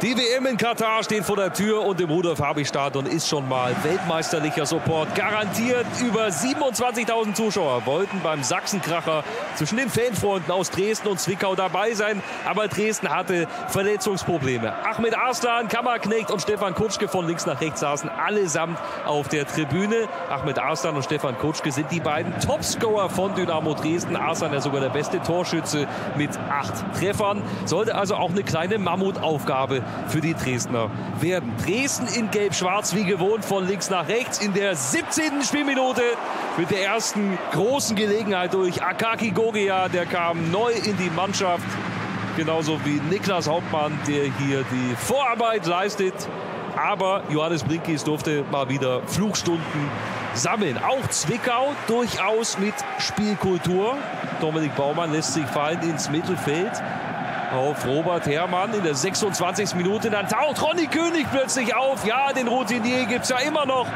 Die WM in Katar steht vor der Tür und im Rudolf-Habich-Stadion ist schon mal weltmeisterlicher Support garantiert. Über 27.000 Zuschauer wollten beim Sachsenkracher zwischen den Fanfreunden aus Dresden und Zwickau dabei sein. Aber Dresden hatte Verletzungsprobleme. Ahmed Arslan, Kammerknecht und Stefan Kutschke von links nach rechts saßen allesamt auf der Tribüne. Ahmed Arslan und Stefan Kutschke sind die beiden Topscorer von Dynamo Dresden. Arslan ja sogar der beste Torschütze mit acht Treffern. Sollte also auch eine kleine Mammutaufgabe für die Dresdner werden. Dresden in Gelb-Schwarz wie gewohnt von links nach rechts in der 17. Spielminute mit der ersten großen Gelegenheit durch Akaki Gogia. Der kam neu in die Mannschaft. Genauso wie Niklas Hauptmann, der hier die Vorarbeit leistet. Aber Johannes Brinkis durfte mal wieder Flugstunden sammeln. Auch Zwickau durchaus mit Spielkultur. Dominik Baumann lässt sich fallen ins Mittelfeld auf Robert Herrmann in der 26. Minute. Dann taucht Ronny König plötzlich auf. Ja, den Routinier gibt es ja immer noch.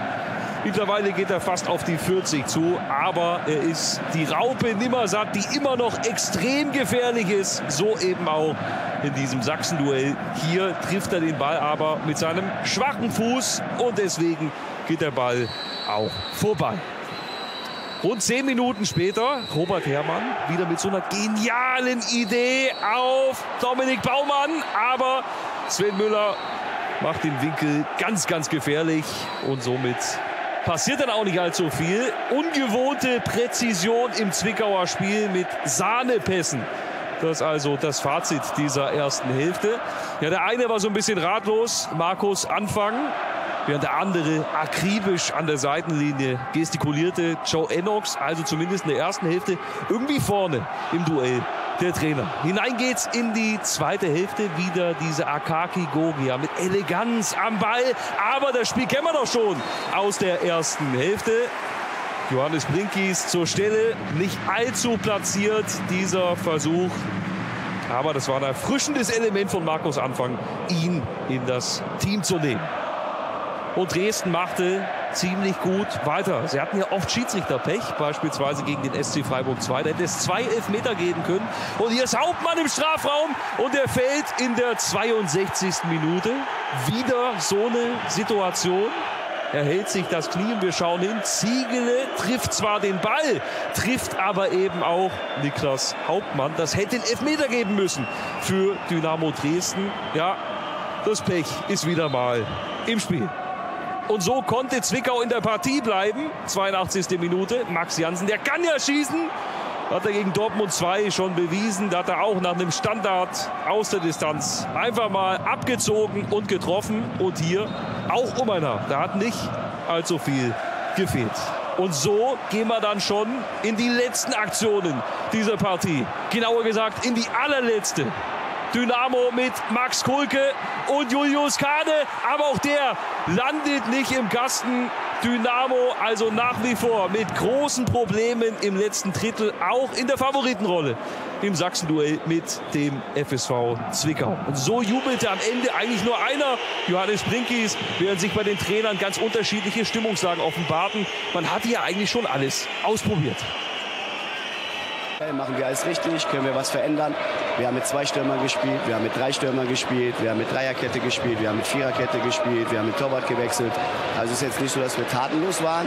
Mittlerweile geht er fast auf die 40 zu, aber er ist die Raupe Nimmersatt, die immer noch extrem gefährlich ist. So eben auch in diesem Sachsen-Duell. Hier trifft er den Ball aber mit seinem schwachen Fuß und deswegen geht der Ball auch vorbei. Rund zehn Minuten später, Robert Herrmann wieder mit so einer genialen Idee auf Dominik Baumann. Aber Sven Müller macht den Winkel ganz, ganz gefährlich und somit passiert dann auch nicht allzu viel. Ungewohnte Präzision im Zwickauer Spiel mit Sahnepässen. Das ist also das Fazit dieser ersten Hälfte. Ja, der eine war so ein bisschen ratlos, Markus Anfang während der andere akribisch an der Seitenlinie gestikulierte. Joe Enox, also zumindest in der ersten Hälfte, irgendwie vorne im Duell der Trainer. Hinein geht's in die zweite Hälfte. Wieder diese Akaki Gogia mit Eleganz am Ball. Aber das Spiel kennen wir doch schon aus der ersten Hälfte. Johannes Blinkis zur Stelle. Nicht allzu platziert dieser Versuch. Aber das war ein erfrischendes Element von Markus Anfang, ihn in das Team zu nehmen. Und Dresden machte ziemlich gut weiter. Sie hatten ja oft Schiedsrichterpech, beispielsweise gegen den SC Freiburg 2. Da hätte es zwei Elfmeter geben können. Und hier ist Hauptmann im Strafraum und er fällt in der 62. Minute. Wieder so eine Situation. Er hält sich das Knie und wir schauen hin. Ziegele trifft zwar den Ball, trifft aber eben auch Niklas Hauptmann. Das hätte den Elfmeter geben müssen für Dynamo Dresden. Ja, das Pech ist wieder mal im Spiel. Und so konnte Zwickau in der Partie bleiben. 82. Minute. Max Jansen, der kann ja schießen. Hat er gegen Dortmund 2 schon bewiesen. Da hat er auch nach einem Standard aus der Distanz einfach mal abgezogen und getroffen. Und hier auch um einer. Da hat nicht allzu viel gefehlt. Und so gehen wir dann schon in die letzten Aktionen dieser Partie. Genauer gesagt in die allerletzte. Dynamo mit Max Kulke und Julius Kade. Aber auch der landet nicht im Kasten. Dynamo also nach wie vor mit großen Problemen im letzten Drittel, auch in der Favoritenrolle im Sachsen-Duell mit dem FSV Zwickau. Und so jubelte am Ende eigentlich nur einer, Johannes Brinkis, während sich bei den Trainern ganz unterschiedliche Stimmungslagen offenbarten. Man hatte ja eigentlich schon alles ausprobiert. Machen wir alles richtig? Können wir was verändern? Wir haben mit zwei Stürmern gespielt, wir haben mit drei Stürmern gespielt, wir haben mit Dreierkette gespielt, wir haben mit Viererkette gespielt, wir haben mit Torwart gewechselt. Also es ist jetzt nicht so, dass wir tatenlos waren.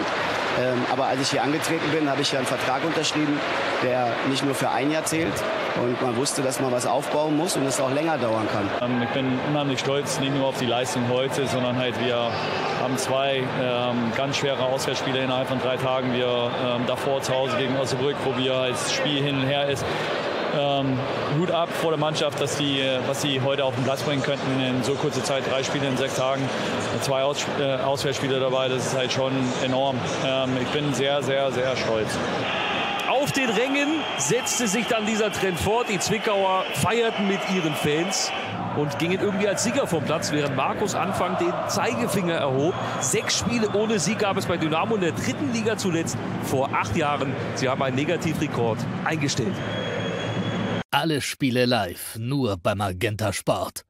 Ähm, aber als ich hier angetreten bin, habe ich ja einen Vertrag unterschrieben, der nicht nur für ein Jahr zählt. Und man wusste, dass man was aufbauen muss und es auch länger dauern kann. Ähm, ich bin unheimlich stolz, nicht nur auf die Leistung heute, sondern halt wir haben zwei ähm, ganz schwere Auswärtsspiele innerhalb von drei Tagen. Wir ähm, davor zu Hause gegen Osnabrück, wo wir als Spiel hin und her ist. Ähm, Hut ab vor der Mannschaft, dass die, was sie heute auf den Platz bringen könnten in so kurzer Zeit, drei Spiele in sechs Tagen, zwei Aus, äh, Auswärtsspiele dabei, das ist halt schon enorm. Ähm, ich bin sehr, sehr, sehr stolz. Auf den Rängen setzte sich dann dieser Trend fort. Die Zwickauer feierten mit ihren Fans und gingen irgendwie als Sieger vom Platz, während Markus Anfang den Zeigefinger erhob. Sechs Spiele ohne Sieg gab es bei Dynamo in der dritten Liga zuletzt vor acht Jahren. Sie haben einen Negativrekord eingestellt. Alle Spiele live, nur beim Magenta Sport.